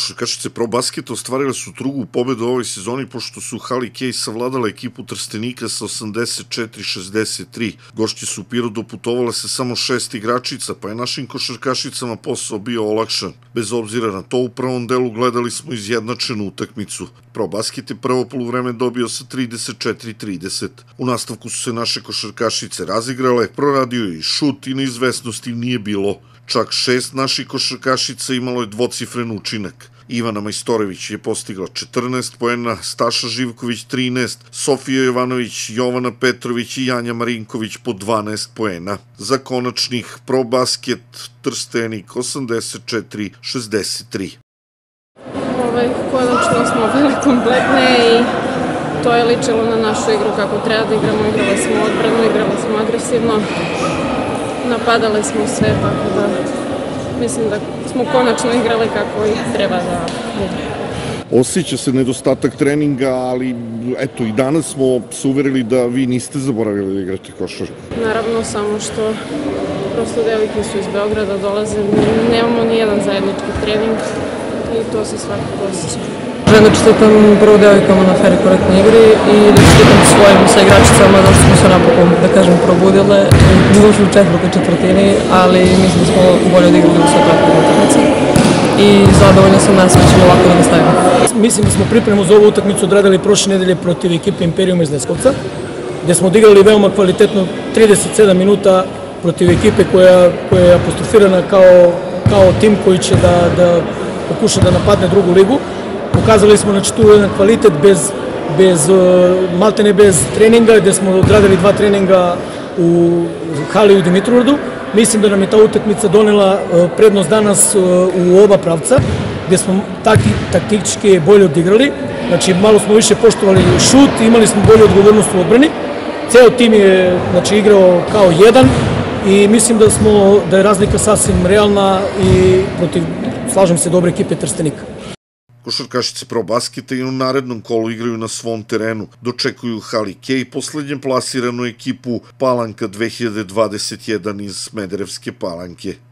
Košarkašice Pro Basketa ostvarile su drugu pobedu u ovoj sezoni pošto su Hali Kej savladale ekipu Trstenika sa 84-63. Gošće su u Pirodu putovale sa samo šest igračica, pa je našim košarkašicama posao bio olakšan. Bez obzira na to, u prvom delu gledali smo izjednačenu utakmicu. Pro Basket je prvo polovreme dobio sa 34-30. U nastavku su se naše košarkašice razigrale, proradio i šut i neizvesnosti nije bilo. Čak šest naših košarkašica imalo je dvocifren učinak. Ivana Majstorović je postigla 14 poena, Staša Živković 13, Sofija Jovanović, Jovana Petrović i Janja Marinković po 12 poena. Za konačnih Pro Basket Trstenik 84-63. Ovaj, konačno smo bile kompletne i to je ličilo na našu igru kako treba da igramo. Igrali smo odbranu, igrali smo agresivno napadale smo sve, tako da mislim da smo konačno igrali kako i treba da bude. Osjeća se nedostatak treninga, ali eto i danas smo se uverili da vi niste zaboravili da igrate košarku. Naravno, samo što prosto devojke su iz Beograda, dolaze, nemamo ni jedan zajednički trening i to se svakako osjeća. Želim da čestitam prvo devojkama na fer i korektnoj igri i da čestitam svojim sa igračicama da smo se napokon, da kažem, probudile. Ušli u četvrtoj četvrtini, ali mislim da smo bolje odigrali u sve kratke utakmice. I zadovoljna sam nas, da ćemo ovako da nastavimo. Mislim da smo pripremu za ovu utakmicu odradili prošle nedelje protiv ekipe Imperium iz Leskovca, gde smo odigrali veoma kvalitetno 37 minuta protiv ekipe koja, koja je apostrofirana kao, kao tim koji će da, da pokuša da napadne drugu ligu. Pokazali smo znači, tu jedan kvalitet bez, bez, uh, maltene bez treninga, gde smo odradili dva treninga u hali u Dimitrovgradu. Mislim da nam je ta utakmica donela uh, prednost danas uh, u oba pravca, gde smo taki, taktički bolje odigrali. Znači, malo smo više poštovali šut, imali smo bolju odgovornost u odbrani. Ceo tim je znači, igrao kao jedan i mislim da smo da je razlika sasvim realna i protiv, slažem se, dobre ekipe Trstenika. Košarkašice Pro Basketa i u narednom kolu igraju na svom terenu. Dočekuju Hali Kej, poslednjem plasiranu ekipu Palanka 2021 iz Smederevske Palanke.